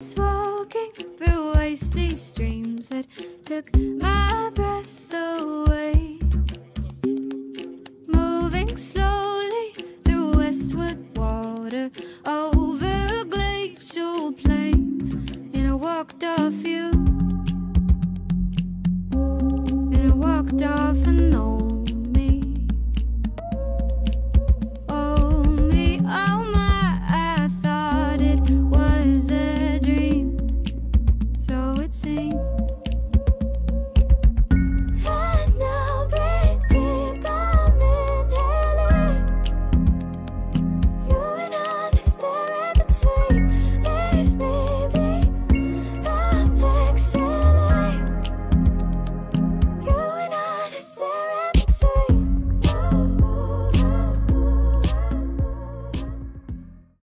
Walking through icy streams that took my breath away. Moving slowly through westward water, over glacial plains, and I walked off you. And I walked off and